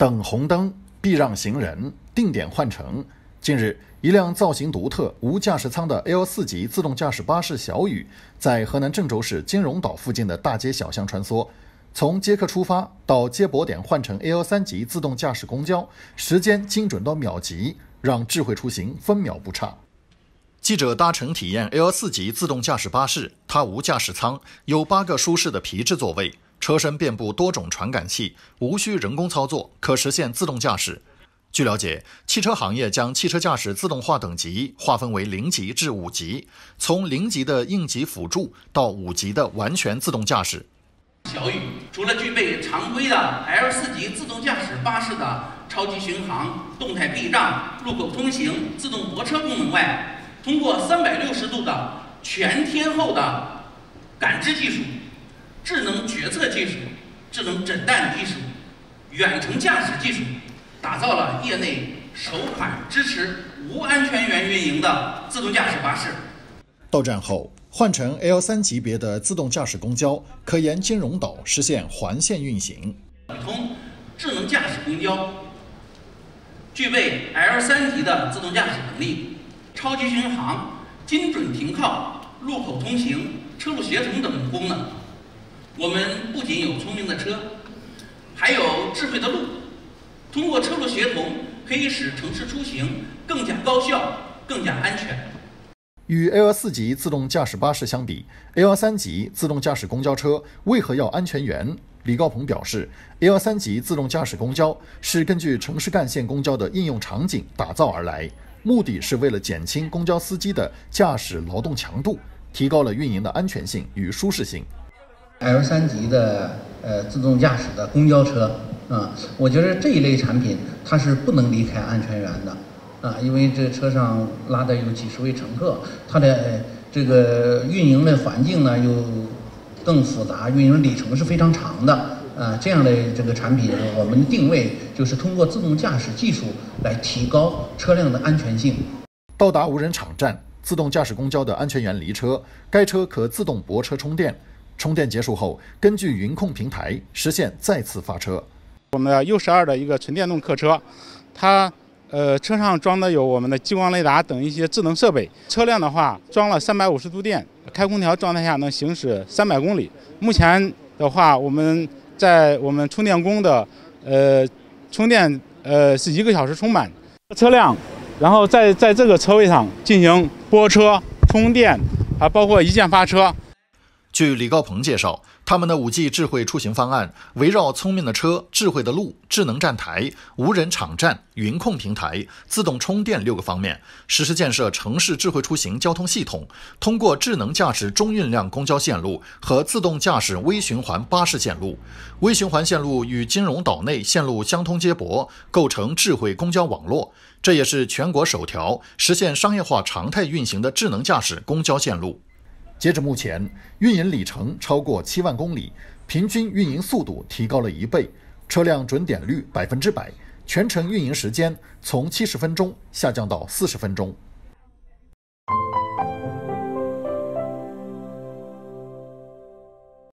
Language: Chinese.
等红灯、避让行人、定点换乘。近日，一辆造型独特、无驾驶舱的 L 四级自动驾驶巴士“小雨”在河南郑州市金融岛附近的大街小巷穿梭。从接客出发到接驳点换乘 L 三级自动驾驶公交，时间精准到秒级，让智慧出行分秒不差。记者搭乘体验 L 四级自动驾驶巴士，它无驾驶舱，有八个舒适的皮质座位，车身遍布多种传感器，无需人工操作，可实现自动驾驶。据了解，汽车行业将汽车驾驶自动化等级划分为零级至五级，从零级的应急辅助到五级的完全自动驾驶。小雨除了具备常规的 L 四级自动驾驶巴士的超级巡航、动态避让、路口通行、自动泊车功能外，通过三百六十度的全天候的感知技术、智能决策技术、智能诊断技术、远程驾驶技术。打造了业内首款支持无安全员运营的自动驾驶巴士。到站后，换乘 L 三级别的自动驾驶公交，可沿金融岛实现环线运行。通智能驾驶公交，具备 L 三级的自动驾驶能力，超级巡航、精准停靠、路口通行、车路协同等功能。我们不仅有聪明的车，还有智慧的路。通过车路协同，可以使城市出行更加高效、更加安全。与 L 四级自动驾驶巴士相比，L 三级自动驾驶公交车为何要安全员？李高鹏表示，L 三级自动驾驶公交是根据城市干线公交的应用场景打造而来，目的是为了减轻公交司机的驾驶劳动强度，提高了运营的安全性与舒适性。L 三级的呃自动驾驶的公交车。啊，我觉得这一类产品它是不能离开安全员的，啊，因为这车上拉的有几十位乘客，它的这个运营的环境呢又更复杂，运营里程是非常长的，啊，这样的这个产品，我们定位就是通过自动驾驶技术来提高车辆的安全性。到达无人场站，自动驾驶公交的安全员离车，该车可自动泊车充电，充电结束后，根据云控平台实现再次发车。我们的 U 十二的一个纯电动客车，它呃车上装的有我们的激光雷达等一些智能设备。车辆的话装了三百五十度电，开空调状态下能行驶三百公里。目前的话，我们在我们充电工的呃充电呃是一个小时充满车辆，然后在在这个车位上进行泊车、充电，还包括一键发车。据李高鹏介绍，他们的五 G 智慧出行方案围绕聪明的车、智慧的路、智能站台、无人场站、云控平台、自动充电六个方面，实施建设城市智慧出行交通系统。通过智能驾驶中运量公交线路和自动驾驶微循环巴士线路，微循环线路与金融岛内线路相通接驳，构成智慧公交网络。这也是全国首条实现商业化常态运行的智能驾驶公交线路。截至目前，运营里程超过七万公里，平均运营速度提高了一倍，车辆准点率百分之百，全程运营时间从七十分钟下降到四十分钟。